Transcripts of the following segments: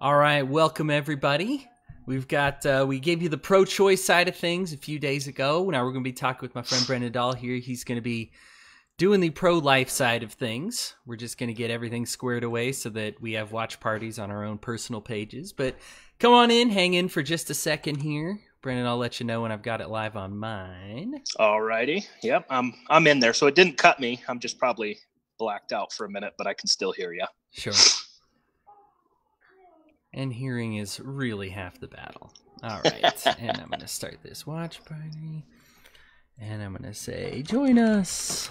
All right, welcome everybody. We've got uh, we gave you the pro-choice side of things a few days ago. Now we're going to be talking with my friend Brendan Dahl here. He's going to be doing the pro-life side of things. We're just going to get everything squared away so that we have watch parties on our own personal pages. But come on in, hang in for just a second here. Brendan, I'll let you know when I've got it live on mine. All righty. Yep, I'm I'm in there, so it didn't cut me. I'm just probably blacked out for a minute, but I can still hear you. Sure. And hearing is really half the battle. All right. and I'm going to start this watch party. And I'm going to say, join us.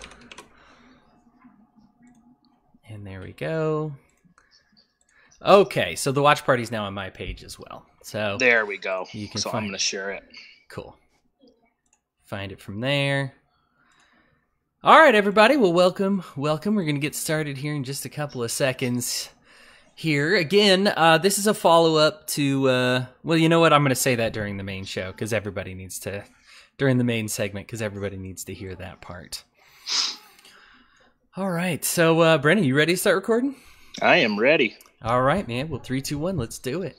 And there we go. Okay, so the watch party's now on my page as well. So there we go. You can so I'm going to share it. Cool. Find it from there. All right, everybody. Well, welcome. Welcome. We're going to get started here in just a couple of seconds here again. Uh, this is a follow-up to uh, well you know what? I'm going to say that during the main show because everybody needs to during the main segment because everybody needs to hear that part. All right. So uh, Brendan you ready to start recording? I am ready. All right man. Well three two one let's do it.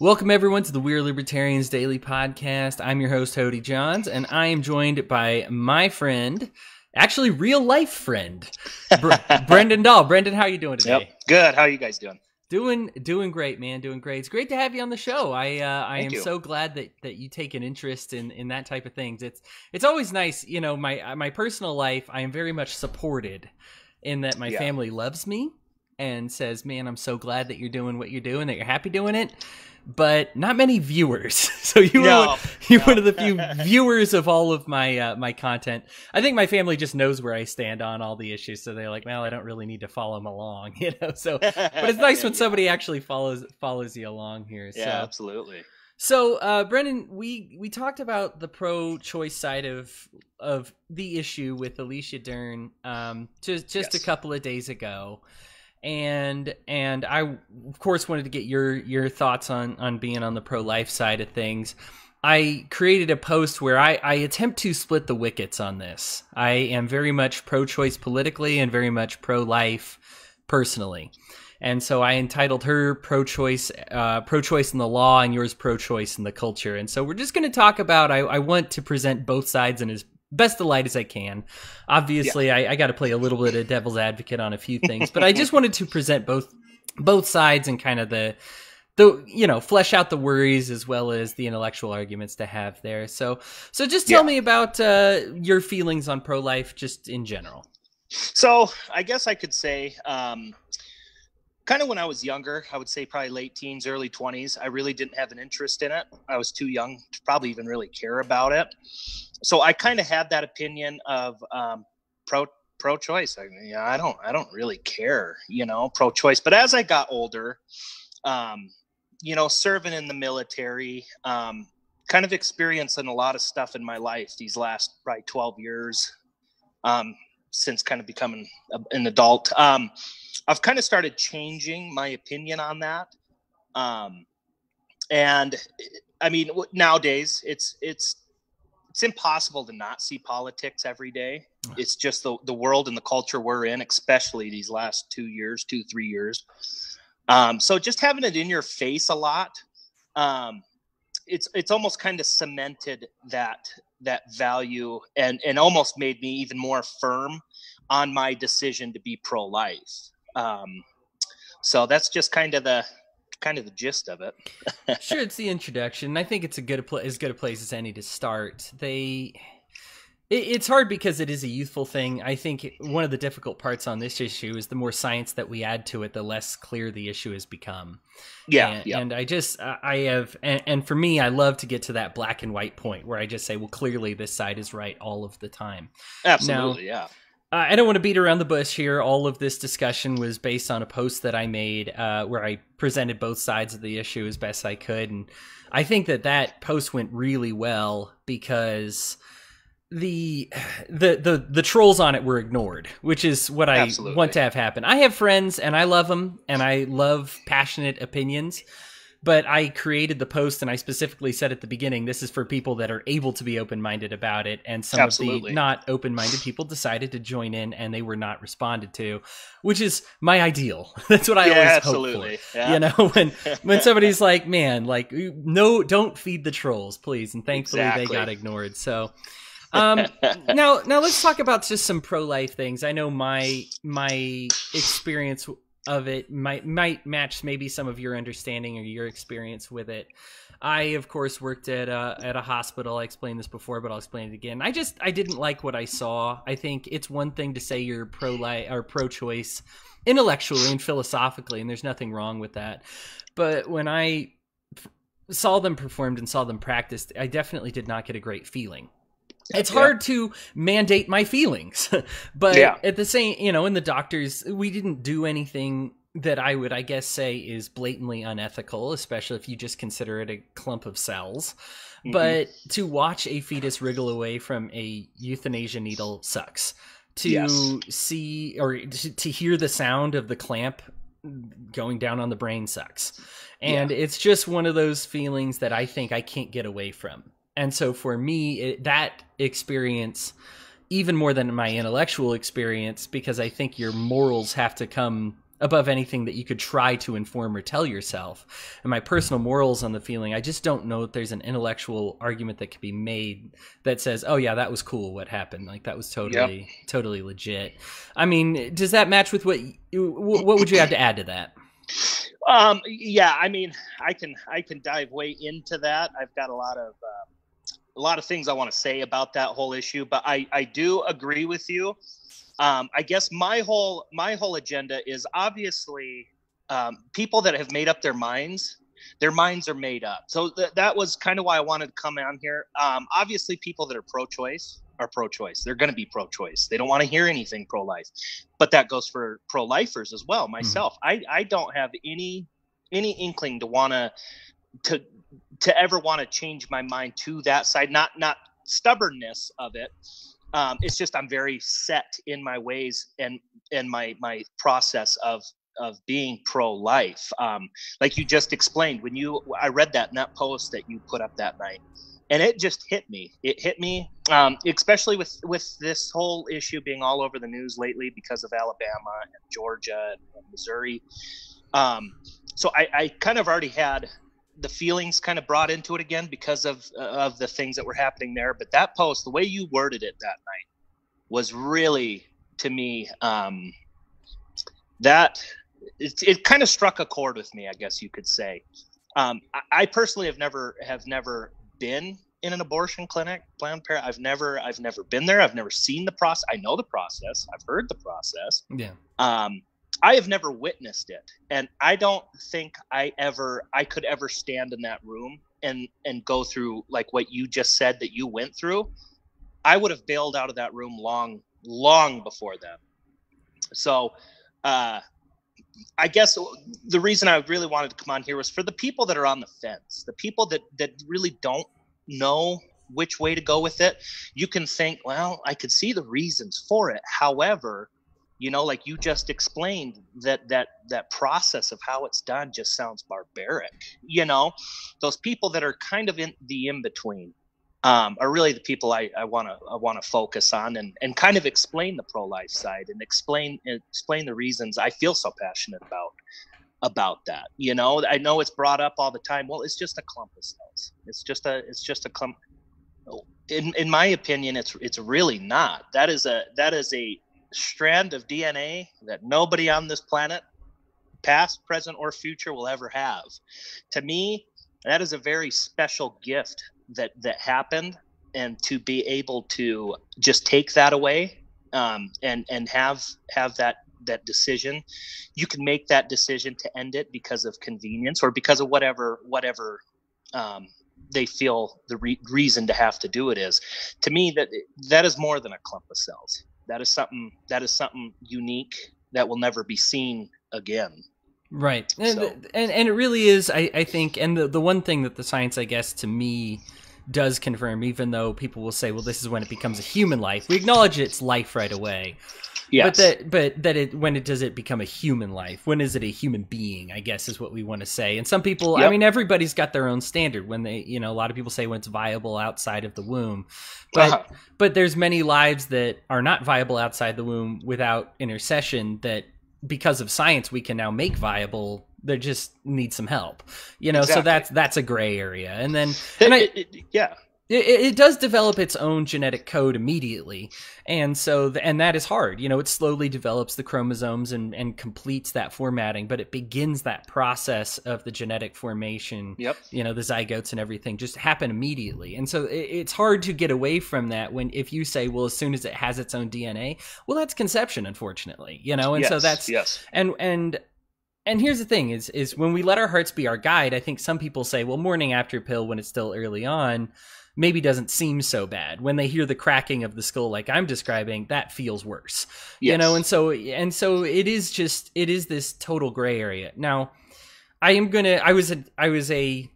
Welcome everyone to the we're libertarians daily podcast. I'm your host Hodey Johns and i am joined by my friend actually real life friend, Brendan Dahl. Brendan, how you doing today? Yep. Good. How are you guys doing? Doing doing great, man. Doing great. It's great to have you on the show. I uh, I am you. so glad that that you take an interest in in that type of things. It's it's always nice, you know. My my personal life, I am very much supported in that my yeah. family loves me and says, "Man, I'm so glad that you're doing what you're doing. That you're happy doing it." But not many viewers. So you no, were you no. one of the few viewers of all of my uh, my content. I think my family just knows where I stand on all the issues, so they're like, "Well, I don't really need to follow them along," you know. So, but it's nice when somebody actually follows follows you along here. Yeah, so. absolutely. So, uh, Brendan, we we talked about the pro-choice side of of the issue with Alicia Dern um, just just yes. a couple of days ago and and I of course wanted to get your your thoughts on on being on the pro life side of things. I created a post where I, I attempt to split the wickets on this. I am very much pro choice politically and very much pro life personally. And so I entitled her pro choice, uh, pro choice in the law, and yours pro choice in the culture. And so we're just going to talk about. I, I want to present both sides in as best of light as I can. Obviously, yeah. I, I got to play a little bit of devil's advocate on a few things, but I just wanted to present both both sides and kind of the the you know flesh out the worries as well as the intellectual arguments to have there. So so just tell yeah. me about uh, your feelings on pro life, just in general. So I guess I could say. Um, kind of when I was younger, I would say probably late teens, early 20s, I really didn't have an interest in it. I was too young to probably even really care about it so I kind of had that opinion of um, pro pro choice. I I don't I don't really care, you know, pro choice. But as I got older, um, you know, serving in the military, um, kind of experiencing a lot of stuff in my life these last probably 12 years um, since kind of becoming an adult. Um, I've kind of started changing my opinion on that. Um, and I mean, nowadays it's it's it's impossible to not see politics every day. It's just the, the world and the culture we're in, especially these last two years, two, three years. Um, so just having it in your face a lot, um, it's it's almost kind of cemented that that value and and almost made me even more firm on my decision to be pro life. Um, so that's just kind of the kind of the gist of it. sure, it's the introduction. I think it's a good pl- as good a place as any to start. They it's hard because it is a youthful thing. I think one of the difficult parts on this issue is the more science that we add to it, the less clear the issue has become. Yeah, and, yeah. and I just I have, and, and, for me, I love to get to that black and white point where I just say, well, clearly this side is right all of the time. Absolutely, now, yeah. Uh, I don't want to beat around the bush here. All of this discussion was based on a post that I made uh, where I presented both sides of the issue as best I could, and I think that that post went really well because the the the the trolls on it were ignored, which is what I Absolutely. want to have happen. I have friends and I love them and I love passionate opinions, but I created the post and I specifically said at the beginning, this is for people that are able to be open minded about it. And some Absolutely. of the not open minded people decided to join in and they were not responded to, which is my ideal. That's what I yeah, always absolutely. hope for. Yeah. You know, when when somebody's like, man, like no, don't feed the trolls, please. And thankfully exactly. they got ignored. So um, now, now let's talk about just some pro life things. I know my my experience of it might might match maybe some of your understanding or your experience with it. I, of course, worked at a, at a hospital. I explained this before, but I'll explain it again. I just I didn't like what I saw. I think it's one thing to say you're pro life or pro choice intellectually and philosophically, and there's nothing wrong with that. But when I saw them performed and saw them practiced, I definitely did not get a great feeling it's yeah. hard to mandate my feelings but yeah. at the same you know in the doctors we didn't do anything that i would i guess say is blatantly unethical especially if you just consider it a clump of cells mm-hmm. but to watch a fetus wriggle away from a euthanasia needle sucks to yes. see or to hear the sound of the clamp going down on the brain sucks and yeah. it's just one of those feelings that i think i can't get away from and so for me, it, that experience, even more than my intellectual experience, because I think your morals have to come above anything that you could try to inform or tell yourself. And my personal morals on the feeling, I just don't know if there's an intellectual argument that could be made that says, "Oh yeah, that was cool what happened. Like that was totally yep. totally legit." I mean, does that match with what what would you have to add to that? Um yeah, I mean, I can I can dive way into that. I've got a lot of uh, a lot of things I want to say about that whole issue, but I I do agree with you. Um, I guess my whole my whole agenda is obviously um, people that have made up their minds. Their minds are made up. So th- that was kind of why I wanted to come on here. Um, obviously, people that are pro-choice are pro-choice. They're going to be pro-choice. They don't want to hear anything pro-life, but that goes for pro-lifers as well. Hmm. Myself, mm-hmm. I I don't have any any inkling to want to to to ever want to change my mind to that side not not stubbornness of it. Um, it's just i'm very set in my ways and and my my process of of being pro-life. Um, like you just explained when you i read that in that post that you put up that night and it just hit me. It hit me um, especially with with this whole issue being all over the news lately because of alabama and georgia and missouri. Um, so I, I kind of already had the feelings kind of brought into it again because of uh, of the things that were happening there. But that post, the way you worded it that night, was really to me um, that it, it kind of struck a chord with me. I guess you could say. Um, I, I, personally have never have never been in an abortion clinic, Planned Parenthood. I've never I've never been there. I've never seen the process. I know the process. I've heard the process. Yeah. Um, I have never witnessed it, and I don't think I ever I could ever stand in that room and and go through like what you just said that you went through. I would have bailed out of that room long long before then. So, uh, I guess the reason I really wanted to come on here was for the people that are on the fence, the people that that really don't know which way to go with it. You can think, well, I could see the reasons for it. However, you know like you just explained that that that process of how it's done just sounds barbaric you know those people that are kind of in the in between um, are really the people I want to I want to focus on and and kind of explain the pro life side and explain explain the reasons I feel so passionate about about that. You know, I know it's brought up all the time. Well, it's just a clump of cells. It's just a it's just a clump. In in my opinion, it's it's really not. That is a that is a strand of DNA that nobody on this planet, past, present, or future, will ever have. To me, that is a very special gift that that happened, and to be able to just take that away um, and and have have that that decision you can make that decision to end it because of convenience or because of whatever whatever um, they feel the re- reason to have to do it is to me that that is more than a clump of cells that is something that is something unique that will never be seen again right so. and, and and it really is I, I think and the, the one thing that the science i guess to me does confirm, even though people will say, well, this is when it becomes a human life. We acknowledge it's life right away. Yes. But that but that it when it does it become a human life? When is it a human being? I guess is what we want to say. And some people, yep. I mean, everybody's got their own standard. When they, you know, a lot of people say when it's viable outside of the womb, but uh-huh. but there's many lives that are not viable outside the womb without intercession that because of science we can now make viable they just need some help you know exactly. so that's that's a gray area and then and I, yeah it, it, does develop its own genetic code immediately and so the, and that is hard. You know it slowly develops the chromosomes and, and completes that formatting but it begins that process of the genetic formation yep. you know the zygotes and everything just happen immediately. And so it, it's hard to get away from that when if you say well as soon as it has its own dna well that's conception unfortunately you know? And yes, so that's yes. and and and here's the thing is is when we let our hearts be our guide i think some people say well morning after pill when it's still early on maybe doesn't seem so bad when they hear the cracking of the skull like i'm describing that feels worse yes. you know and so and so it is just it is this total gray area now i am gonna i was a i was a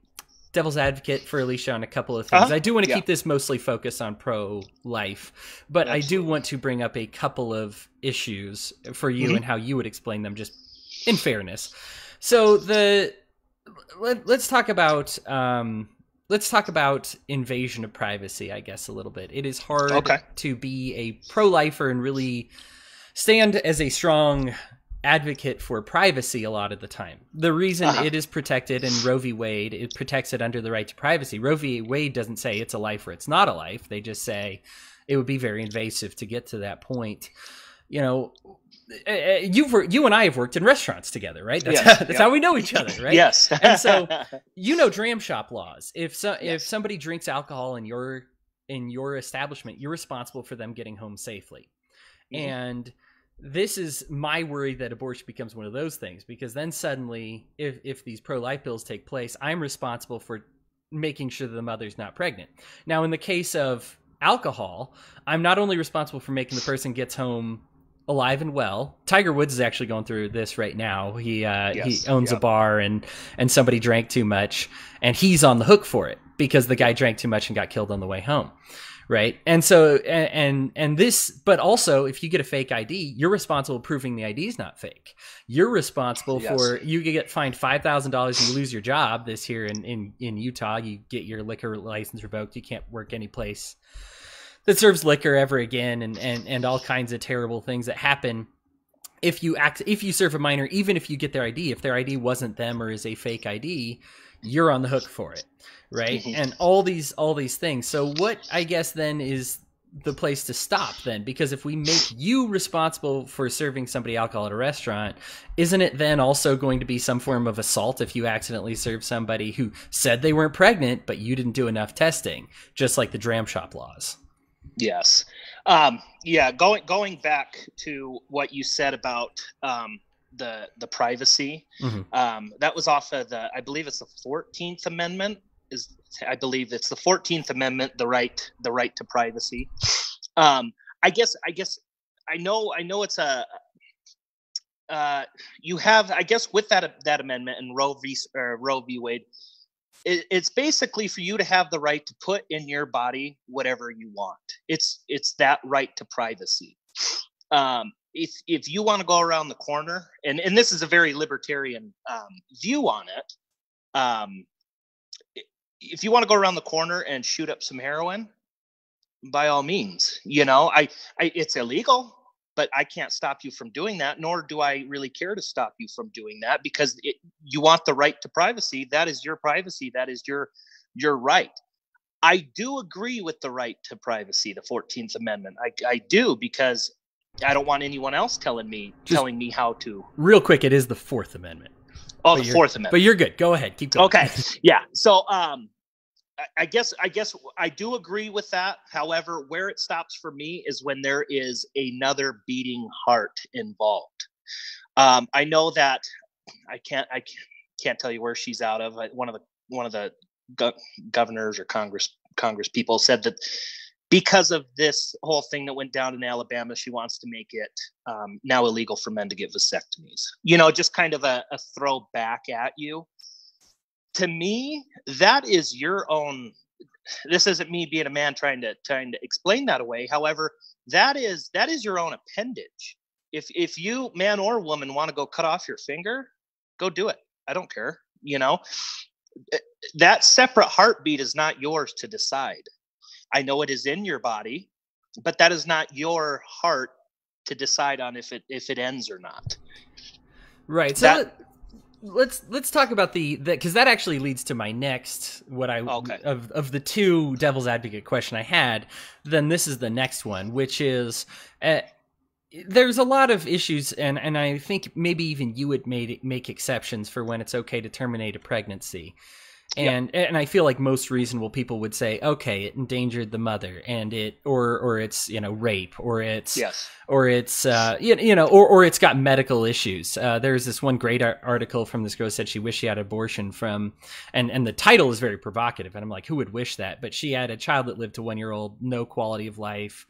devil's advocate for alicia on a couple of things uh-huh. i do want to yeah. keep this mostly focused on pro life but Absolutely. i do want to bring up a couple of issues for you mm-hmm. and how you would explain them just in fairness so the let, us talk about um let's talk about invasion of privacy, I guess, a little bit. It is hard okay. to be a pro lifer and really stand as a strong advocate for privacy a lot of the time. The reason uh-huh. it is protected in Roe v. Wade, it protects it under the right to privacy. Roe v. Wade doesn't say it's a life or it's not a life. They just say it would be very invasive to get to that point. You know, you've you and I have worked in restaurants together, right? That's, yes, how, that's how we know each other, right? yes. and so you know dram shop laws. If so, yes. if somebody drinks alcohol in your in your establishment, you're responsible for them getting home safely. Mm-hmm. And this is my worry that abortion becomes one of those things because then suddenly, if if these pro life bills take place, I'm responsible for making sure that the mother's not pregnant. Now, in the case of alcohol, I'm not only responsible for making the person gets home alive and well. Tiger Woods is actually going through this right now. He uh, yes, he owns yep. a bar and and somebody drank too much, and he's on the hook for it because the guy drank too much and got killed on the way home. Right, and so and, and and this, but also if you get a fake ID, you're responsible proving the ID is not fake. You're responsible yes. for you get fined five thousand dollars, and you lose your job this here in in in Utah. You get your liquor license revoked. You can't work any place that serves liquor ever again and, and, and all kinds of terrible things that happen if you act if you serve a minor even if you get their id if their id wasn't them or is a fake id you're on the hook for it right? Mm-hmm. and all these all these things. So what i guess then is the place to stop then? Because if we make you responsible for serving somebody alcohol at a restaurant isn't it then also going to be some form of assault if you accidentally serve somebody who said they weren't pregnant but you didn't do enough testing just like the dram shop laws Yes. Um, yeah. Going going back to what you said about um, the the privacy, mm-hmm. um, that was off of the I believe it's the Fourteenth Amendment. Is I believe it's the Fourteenth Amendment, the right the right to privacy. Um, I guess I guess I know I know it's a uh, you have I guess with that that amendment and Roe v. Roe v. Wade, it, it's basically for you to have the right to put in your body whatever you want. It's it's that right to privacy. Um, if if you want to go around the corner, and and this is a very libertarian um, view on it. Um, if you want to go around the corner and shoot up some heroin, by all means, you know, I, I it's illegal but I can't stop you from doing that, nor do I really care to stop you from doing that because it, you want the right to privacy. That is your privacy. That is your your right. I do agree with the right to privacy, the Fourteenth Amendment. I, I do because I don't want anyone else telling me Just telling me how to. Real quick, it is the Fourth Amendment. Oh, but the Fourth Amendment. But you're good. Go ahead. Keep going. Okay. Yeah. So, um, I guess I guess I do agree with that. However, where it stops for me is when there is another beating heart involved. Um, I know that I can't I can't tell you where she's out of. One of the one of the go- governors or Congress Congress people said that because of this whole thing that went down in Alabama, she wants to make it um, now illegal for men to get vasectomies. You know, just kind of a, a throw back at you to me, that is your own this isn't me being a man trying to trying to explain that away. However, that is that is your own appendage. If if you man or woman want to go cut off your finger, go do it. I don't care. You know, eh, that separate heartbeat is not yours to decide. I know it is in your body, but that is not your heart to decide on if it if it ends or not. Right. So that, let's let's talk about the because that actually leads to my next what I okay. of of the two devil's advocate question I had. Then this is the next one, which is. Uh, there's a lot of issues, and, and I think maybe even you would made, make exceptions for when it's okay to terminate a pregnancy and and I feel like most reasonable people would say, okay, it endangered the mother, and it or or it's you know rape, or it's yes, or it's uh you, you know or or it's got medical issues. Uh, there's this one great article from this girl said she wished she had abortion from, and and the title is very provocative, and I'm like, who would wish that? But she had a child that lived to one year old, no quality of life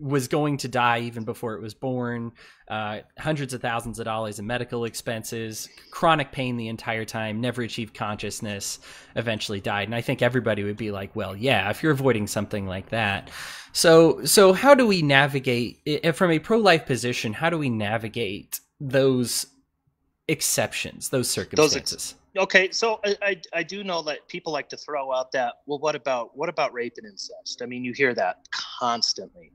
was going to die even before it was born, uh, hundreds of thousands of dollars in medical expenses, chronic pain the entire time, never achieved consciousness, eventually died. And I think everybody would be like, well, yeah, if you're avoiding something like that. So, so how do we navigate from a pro life position? How do we navigate those exceptions, those circumstances? Those ex- okay so I, I, I do know that people like to throw out that well what about what about rape and incest? I mean you hear that constantly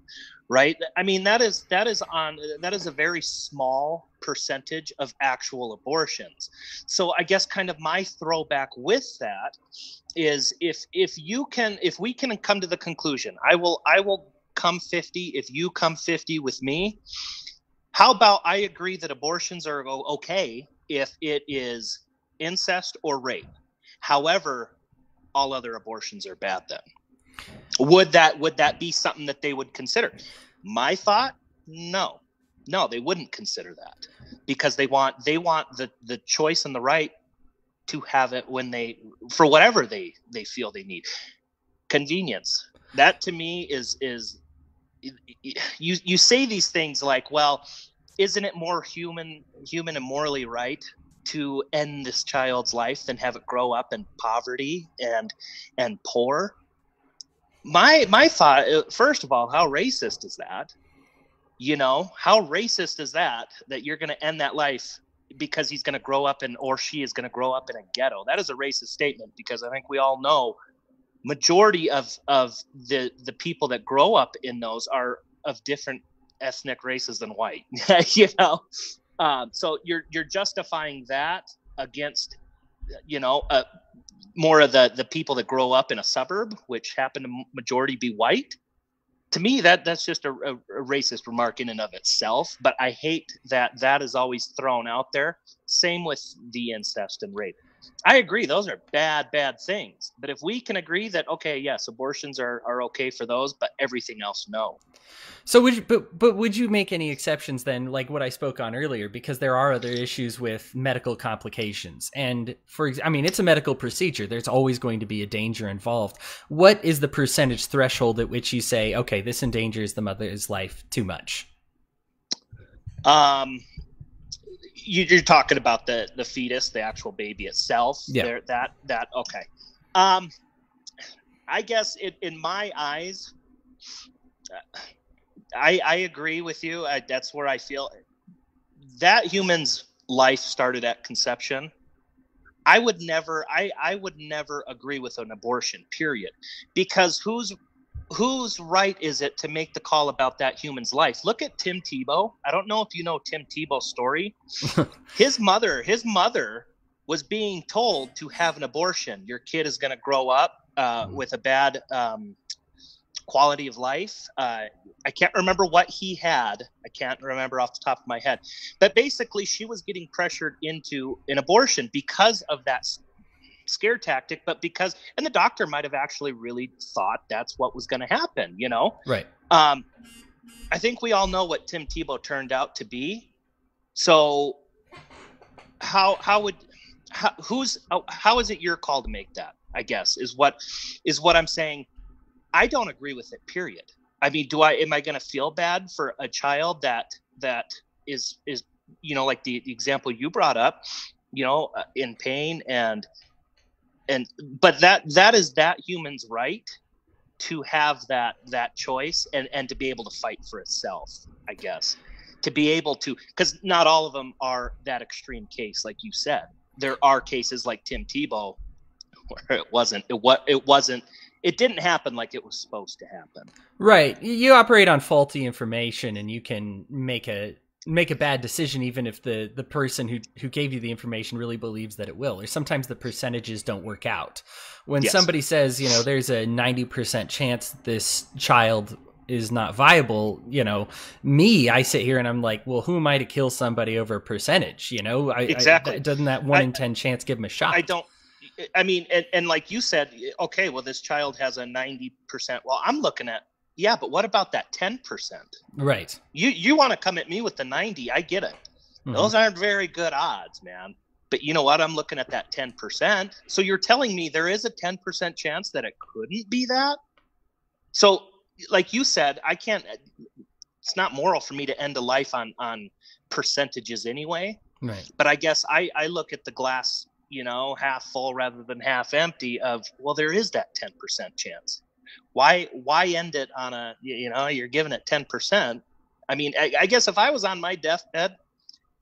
right? I mean that is that is on that is a very small percentage of actual abortions. So i guess kind of my throwback with that is if if you can if we can come to the conclusion i will i will come 50 if you come 50 with me how about i agree that abortions are okay if it is incest or rape. However, all other abortions are bad then. Would that would that be something that they would consider? My thought, no. No, they wouldn't consider that because they want they want the the choice and the right to have it when they for whatever they they feel they need. Convenience. That to me is is you you say these things like, well, isn't it more human human and morally right to end this child's life than have it grow up in poverty and and poor. My my thought uh, first of all how racist is that? You know how racist is that that you're going to end that life because he's going to grow up in or she is going to grow up in a ghetto? That is a racist statement because i think we all know majority of of the the people that grow up in those are of different ethnic races than white you know um, so you're you're justifying that against, you know, uh, more of the the people that grow up in a suburb, which happen to majority be white. To me, that that's just a, a, a racist remark in and of itself. But I hate that that is always thrown out there. Same with the incest and rape. I agree; those are bad, bad things. But if we can agree that okay, yes, abortions are are okay for those, but everything else, no. So would you, but but would you make any exceptions then, like what I spoke on earlier, because there are other issues with medical complications, and for I mean, it's a medical procedure. There's always going to be a danger involved. What is the percentage threshold at which you say, okay, this endangers the mother's life too much? Um, you, are talking about the the fetus, the actual baby itself. Yeah. There, that that okay. Um, I guess it, in my eyes, I I agree with you. I, that's where I feel that human's life started at conception. I would never I I would never agree with an abortion. Period, because who's whose right is it to make the call about that human's life? Look at Tim Tebow. I don't know if you know Tim Tebow's story. his mother, his mother was being told to have an abortion. Your kid is going to grow up uh, mm-hmm. with a bad um, quality of life. Uh, I can't remember what he had. I can't remember off the top of my head. But basically, she was getting pressured into an abortion because of that scare tactic, but because, and the doctor might have actually really thought that's what was going to happen, you know? Right. Um, I think we all know what Tim Tebow turned out to be. So, how how would how, who's how is it your call to make that? I guess is what is what I'm saying. I don't agree with it. Period. I mean, do I am I going to feel bad for a child that that is is you know like the, the example you brought up, you know, uh, in pain and and but that that is that human's right to have that that choice and and to be able to fight for itself i guess. To be able to because not all of them are that extreme case like you said. There are cases like tim tebow where it wasn't it what it wasn't it didn't happen like it was supposed to happen. Right. You operate on faulty information and you can make a make a bad decision even if the the person who who gave you the information really believes that it will. Or sometimes the percentages don't work out. When yes. somebody says you know there's a 90% chance this child is not viable you know me i sit here and i'm like well who am i to kill somebody over a percentage? You know I, exactly. I, doesn't that one I, in 10 chance give them a shot? I don't i mean and, and like you said okay well this child has a 90% well i'm looking at yeah, but what about that 10%? Right. You you want to come at me with the 90, I get it. Mm-hmm. Those aren't very good odds, man. But you know what? I'm looking at that 10%. So you're telling me there is a 10% chance that it couldn't be that? So like you said, I can't it's not moral for me to end a life on on percentages anyway. Right. But I guess I I look at the glass, you know, half full rather than half empty of well there is that 10% chance why why end it on a you know you're giving it 10% i mean I, I, guess if i was on my deathbed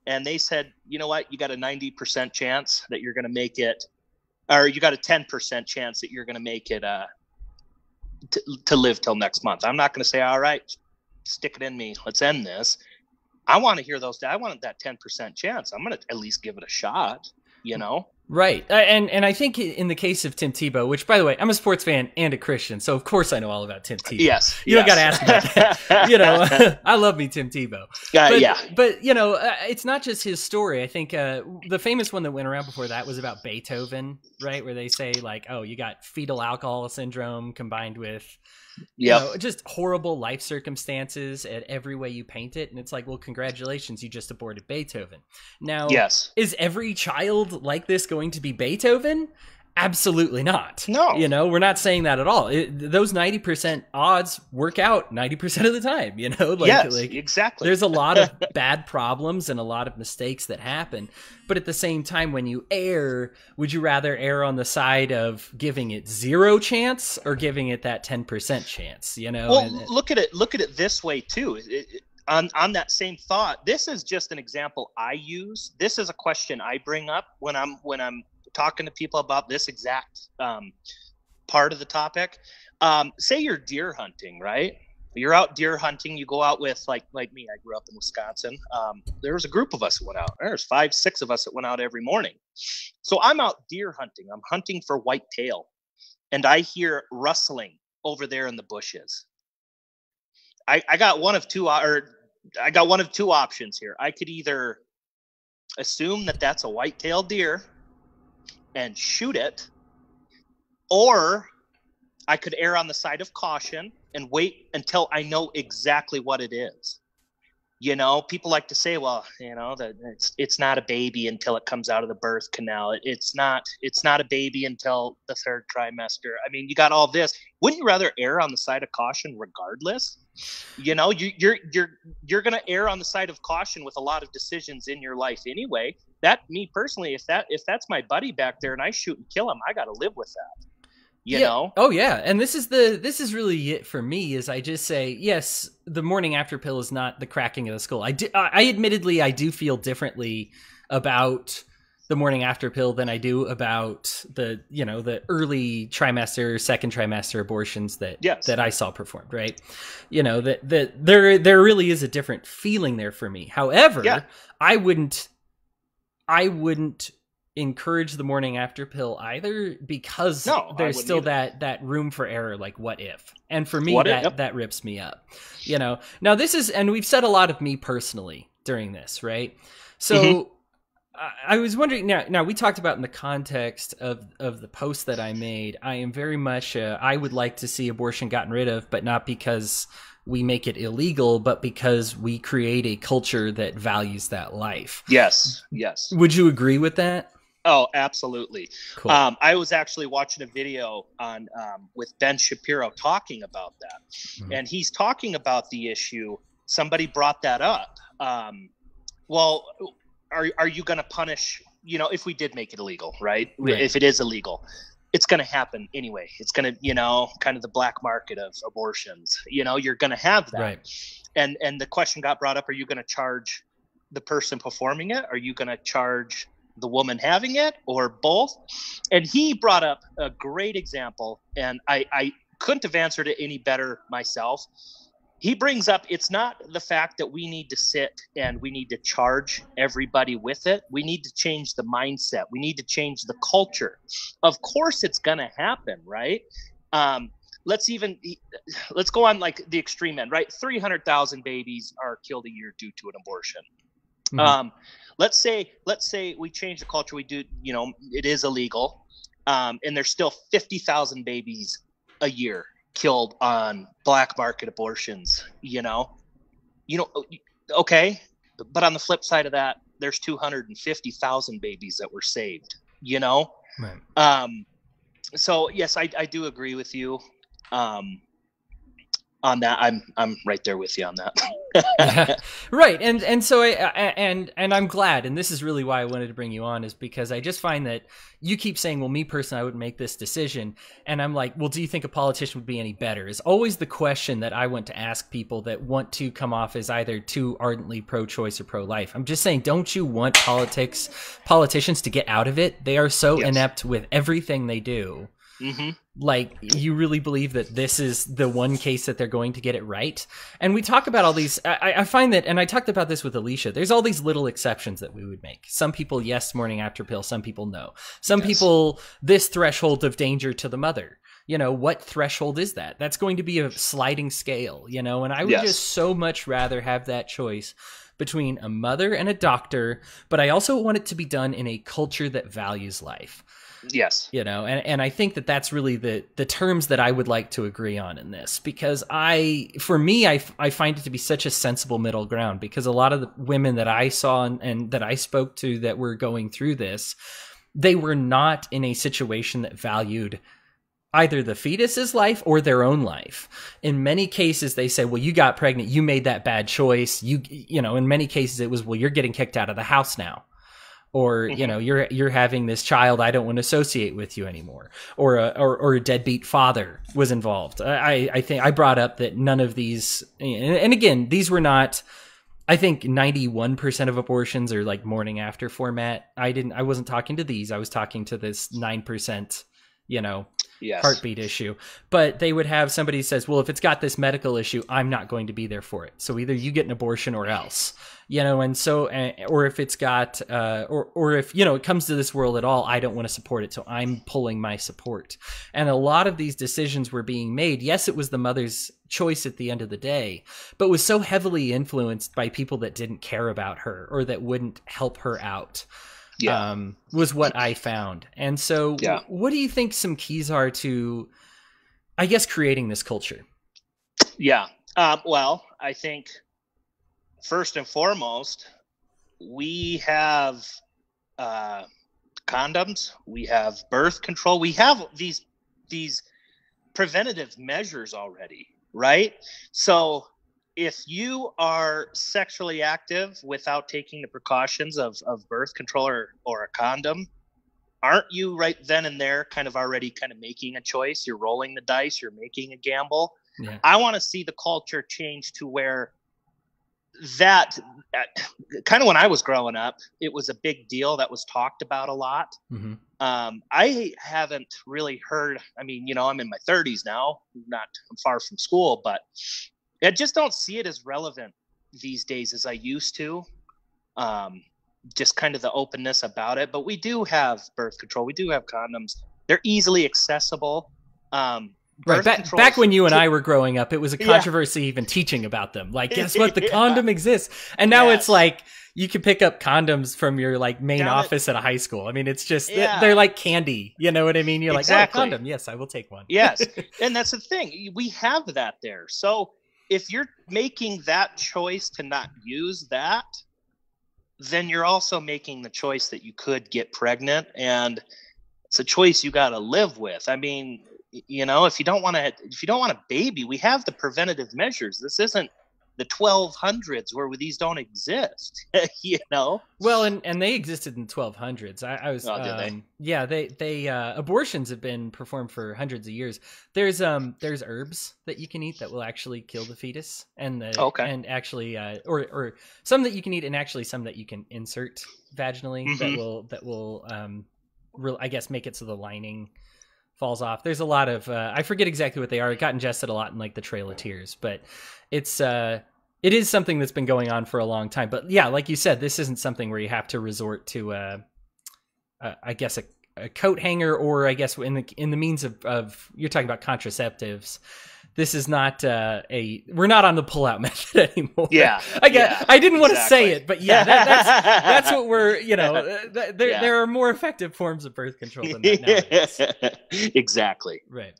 and they said you know what? You got a 90% chance that you're going to make it or you got a 10% chance that you're going to make it uh to, to live till next month. I'm not going to say all right stick it in me. Let's end this. I want to hear those i want that 10% chance. I'm going to at least give it a shot you know Right, uh, and and I think in the case of Tim Tebow, which by the way, I'm a sports fan and a Christian, so of course I know all about Tim Tebow. Yes, you yes. don't got to ask about that. you know, I love me Tim Tebow. Uh, but, yeah, but you know, uh, it's not just his story. I think uh, the famous one that went around before that was about Beethoven, right? Where they say like, oh, you got fetal alcohol syndrome combined with yeah, you know, just horrible life circumstances at every way you paint it, and it's like, well, congratulations, you just aborted Beethoven. Now, yes, is every child like this going to be Beethoven? Absolutely not. No. You know, we're not saying that at all. It, those 90% odds work out 90% of the time, you know? Like, yes, like, exactly. There's a lot of bad problems and a lot of mistakes that happen. But at the same time, when you err, would you rather err on the side of giving it zero chance or giving it that 10% chance, you know? Well, and, look at it, look at it this way too. It, it, on, on that same thought, this is just an example I use. This is a question I bring up when I'm when I'm talking to people about this exact um, part of the topic. Um, say you're deer hunting, right? You're out deer hunting. You go out with like like me. I grew up in Wisconsin. Um, there was a group of us that went out. There's five, six of us that went out every morning. So I'm out deer hunting. I'm hunting for whitetail, and I hear rustling over there in the bushes. I, I got one of two, or I got one of two options here. I could either assume that that's a white-tailed deer and shoot it, or I could err on the side of caution and wait until I know exactly what it is. You know, people like to say, well, you know, that it's it's not a baby until it comes out of the birth canal. It, it's not it's not a baby until the third trimester. I mean, you got all this. Wouldn't you rather err on the side of caution regardless? You know, you, you're you're you're gonna err on the side of caution with a lot of decisions in your life anyway that me personally, if that if that's my buddy back there and I shoot and kill him, I got to live with that. You yeah. know? Oh yeah, and this is the this is really it for me. Is I just say yes, the morning after pill is not the cracking of the skull. I do, I admittedly I do feel differently about the morning after pill than I do about the you know the early trimester, second trimester abortions that yes. that I saw performed. Right, you know that that there there really is a different feeling there for me. However, yeah. I wouldn't I wouldn't encourage the morning after pill either because no, there's still either. that that room for error like what if and for me what that if, yep. that rips me up you know now this is and we've said a lot of me personally during this right so mm-hmm. I, I was wondering now now we talked about in the context of of the post that I made I am very much uh, I would like to see abortion gotten rid of but not because we make it illegal, but because we create a culture that values that life. Yes, yes. Would you agree with that? Oh, absolutely. Cool. Um, I was actually watching a video on um, with Ben Shapiro talking about that, mm-hmm. and he's talking about the issue. Somebody brought that up. Um, well, are are you going to punish? You know, if we did make it illegal, right? right? If it is illegal, it's going to happen anyway. It's going to, you know, kind of the black market of abortions. You know, you're going to have that. Right. And and the question got brought up: Are you going to charge the person performing it? Are you going to charge the woman having it, or both? And he brought up a great example, and I I couldn't have answered it any better myself he brings up it's not the fact that we need to sit and we need to charge everybody with it. We need to change the mindset. We need to change the culture. Of course, it's going to happen, right? Um, let's even let's go on like the extreme end, right? Three hundred thousand babies are killed a year due to an abortion. Mm-hmm. Um, let's say let's say we change the culture. We do, you know, it is illegal, um, and there's still fifty thousand babies a year killed on black market abortions you know? You know okay but on the flip side of that there's 250,000 babies that were saved you know? Right. um so yes I, I do agree with you. Um on that i'm i'm right there with you on that. Right and and so i and and i'm glad and this is really why i wanted to bring you on is because i just find that you keep saying well me personally i would make this decision and i'm like well do you think a politician would be any better? Is always the question that i want to ask people that want to come off as either too ardently pro-choice or pro-life. I'm just saying don't you want politics politicians to get out of it? They are so yes. inept with everything they do. Mm-hmm. Like, you really believe that this is the one case that they're going to get it right? And we talk about all these. I, I, find that, and I talked about this with Alicia. There's all these little exceptions that we would make. Some people, yes, morning after pill. Some people, no. Some yes. people, this threshold of danger to the mother. You know, what threshold is that? That's going to be a sliding scale, you know, and I would yes. just so much rather have that choice between a mother and a doctor, but I also want it to be done in a culture that values life. Yes. You know, and, and I think that that's really the, the terms that I would like to agree on in this because I, for me, I, I find it to be such a sensible middle ground because a lot of the women that I saw and, and that I spoke to that were going through this, they were not in a situation that valued either the fetus's life or their own life. In many cases, they say, well, you got pregnant, you made that bad choice. You, you know, in many cases, it was, well, you're getting kicked out of the house now or mm-hmm. you know you're you're having this child I don't want to associate with you anymore, or a or, or a deadbeat father was involved. I I think I brought up that none of these, and again these were not. I think 91% of abortions are like morning after format. I didn't I wasn't talking to these. I was talking to this 9%, you know, yes. heartbeat issue. But they would have somebody says, "Well, if it's got this medical issue, I'm not going to be there for it." So either you get an abortion or else you know and so or if it's got uh, or or if you know it comes to this world at all i don't want to support it so i'm pulling my support and a lot of these decisions were being made yes it was the mother's choice at the end of the day but was so heavily influenced by people that didn't care about her or that wouldn't help her out yeah. um, was what i found and so yeah. what do you think some keys are to i guess creating this culture yeah um, well i think first and foremost, we have uh, condoms, we have birth control, we have these these preventative measures already, right? So if you are sexually active without taking the precautions of, of birth control or, or a condom, aren't you right then and there kind of already kind of making a choice? You're rolling the dice, you're making a gamble. Yeah. I want to see the culture change to where that kind of when I was growing up, it was a big deal that was talked about a lot. Mm-hmm. Um, I haven't really heard. I mean, you know, I'm in my 30s now, not I'm far from school, but I just don't see it as relevant these days as I used to. Um, just kind of the openness about it. But we do have birth control. We do have condoms. They're easily accessible. Um, Right. Back, back when you and I were growing up, it was a controversy yeah. even teaching about them. Like, guess what? The yeah. condom exists. And now yes. it's like you can pick up condoms from your like main Damn office it. at a high school. I mean, it's just yeah. they're like candy. You know what I mean? You're exactly. like, oh, condom. Yes, I will take one. yes. And that's the thing. We have that there. So if you're making that choice to not use that, then you're also making the choice that you could get pregnant and it's a choice you got to live with. I mean, you know if you don't want to if you don't want a baby we have the preventative measures this isn't the 1200s where these don't exist. you know. Well, and and they existed in the 1200s. I, I was. Oh, did they? um, Yeah, they they uh, abortions have been performed for hundreds of years. There's um there's herbs that you can eat that will actually kill the fetus, and the Okay. and actually uh, or or some that you can eat, and actually some that you can insert vaginally that Mhm. will that will um real I guess make it so the lining falls off. There's a lot of uh, I forget exactly what they are. It got ingested a lot in like the Trail of Tears, but it's uh it is something that's been going on for a long time. But yeah, like you said, this isn't something where you have to resort to uh, uh I guess a, a coat hanger or I guess in the in the means of, of you're talking about contraceptives. This is not uh, a we're not on the pull-out method anymore. Yeah, I get. yeah, I didn't want to say it, but yeah, that, that's that's what we're you know. uh, th- there Yeah. there are more effective forms of birth control than that nowadays. exactly. Right.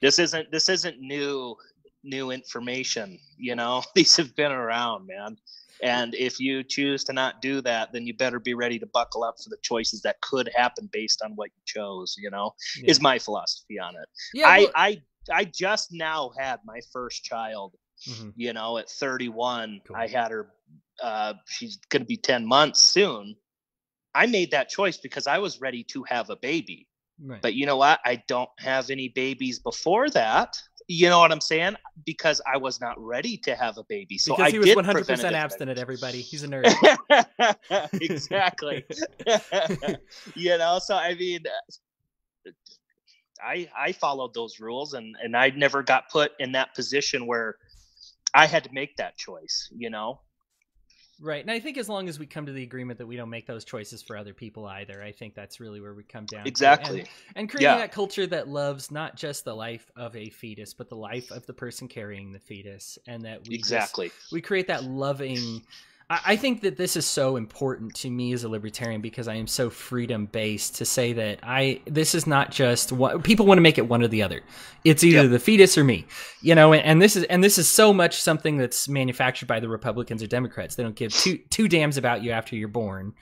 This isn't this isn't new new information. You know, these have been around, man. And if you choose to not do that, then you better be ready to buckle up for the choices that could happen based on what you chose. You know, Yeah. is my philosophy on it. yeah. I well- I I just now had my first child. Mhm. You know, at 31, Cool. I had her. Uh, she's going to be 10 months soon. I made that choice because I was ready to have a baby. Right. But you know what? I don't have any babies before that. You know what I'm saying? Because I was not ready to have a baby. So because I he was 100 percent abstinent. Everybody, he's a nerd. exactly. you know, so I mean, I I followed those rules, and and I never got put in that position where I had to make that choice. You know, Right. And I think as long as we come to the agreement that we don't make those choices for other people either, I think that's really where we come down. to. exactly. And, and creating Yeah. that culture that loves not just the life of a fetus, but the life of the person carrying the fetus. And that we just- Exactly. we create that loving. I, I think that this is so important to me as a libertarian because I am so freedom based to say that I this is not just what people want to make it one or the other. It's either Yep. the fetus or me, you know. And, and this is and this is so much something that's manufactured by the Republicans or Democrats. They don't give two two damns about you after you're born,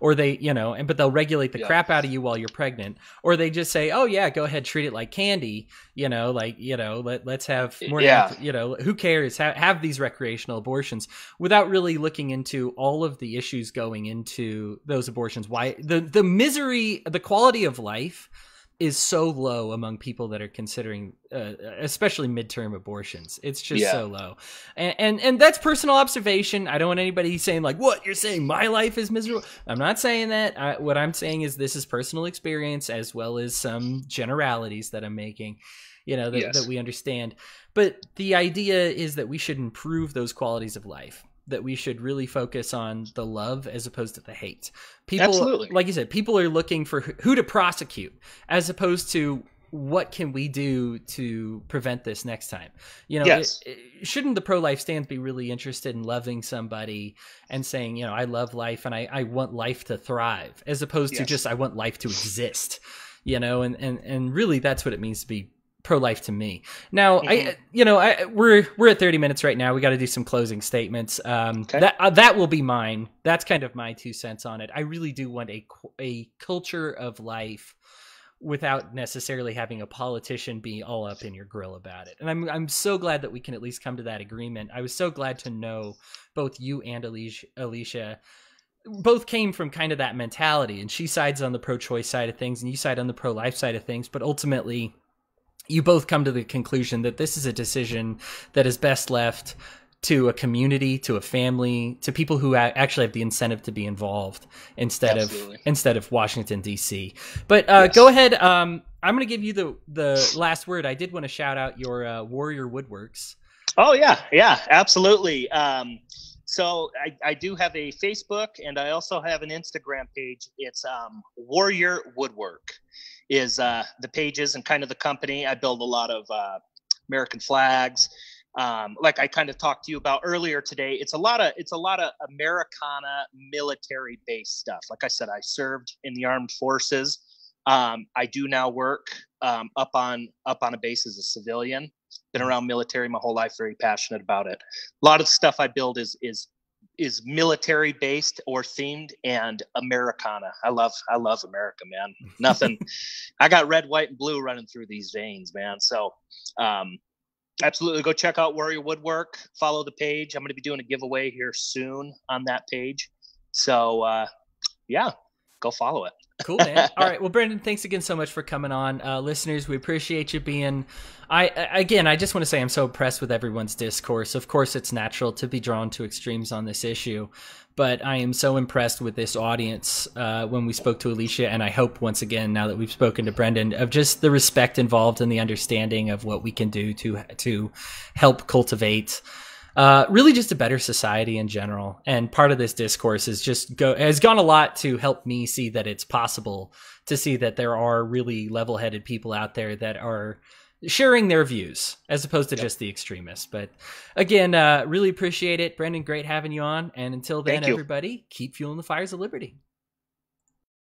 or they you know, and but they'll regulate the Yeah. crap out of you while you're pregnant, or they just say, oh yeah, go ahead, treat it like candy, you know, like you know, let let's have more Yeah. you know, who cares? Have, have these recreational abortions without really looking into all of the issues going into those abortions. Why the the misery, the quality of life is so low among people that are considering, uh, especially midterm abortions. It's just Yeah. so low, and, and and that's personal observation. I don't want anybody saying like, "What you're saying, my life is miserable." I'm not saying that. I, what I'm saying is this is personal experience as well as some generalities that I'm making. You know that, Yes. that we understand, but the idea is that we should improve those qualities of life. That we should really focus on the love as opposed to the hate. People, Absolutely. like you said, people are looking for who- to prosecute as opposed to what can we do to prevent this next time. You know, Yes. it- it- shouldn't the pro life stands be really interested in loving somebody and saying, you know, I love life and I, I want life to thrive, as opposed to just I want life to exist. You know, and and and really that's what it means to be pro life to me. Now, I Mhm. you know, I we're we're at 30 minutes right now. We got to do some closing statements. Um Okay. that uh, that will be mine. That's kind of my two cents on it. I really do want a a culture of life without necessarily having a politician be all up in your grill about it. And I'm I'm so glad that we can at least come to that agreement. I was so glad to know both you and Alicia, Alicia both came from kind of that mentality and she sides on the pro-choice side of things and you side on the pro-life side of things, but ultimately you both come to the conclusion that this is a decision that is best left to a community, to a family, to people who actually have the incentive to be involved instead Absolutely. of instead of Washington D.C. But uh, Yes. go ahead. Um, I'm going to give you the the last word. I did want to shout out your uh, Warrior Woodworks. Oh yeah, yeah, absolutely. Um, so I, I do have a Facebook and I also have an Instagram page. It's um, Warrior Woodwork is uh, the pages and kind of the company. I build a lot of uh, American flags. Um, like I kind of talked to you about earlier today, it's a lot of it's a lot of Americana military based stuff. Like I said, I served in the armed forces. Um, I do now work um, up on up on a base as a civilian been around military my whole life very passionate about it a lot of the stuff i build is is is military based or themed and americana i love i love america man nothing i got red white and blue running through these veins man so um Absolutely. Go check out Warrior Woodwork. Follow the page. I'm going to be doing a giveaway here soon on that page. So, uh, yeah, go follow it. Cool, man. All right. Well, Brendan, thanks again so much for coming on. Uh, listeners, we appreciate you being. I again, I just want to say I'm so impressed with everyone's discourse. Of course, it's natural to be drawn to extremes on this issue, but I am so impressed with this audience uh, when we spoke to Alicia, and I hope once again, now that we've spoken to Brendan, of just the respect involved and the understanding of what we can do to to help cultivate. Uh, really, just a better society in general, and part of this discourse is just go has gone a lot to help me see that it's possible to see that there are really level-headed people out there that are sharing their views as opposed to yep. just the extremists. But again, uh, really appreciate it. Brendan, great having you on. And until then, everybody, keep fueling the fires of liberty.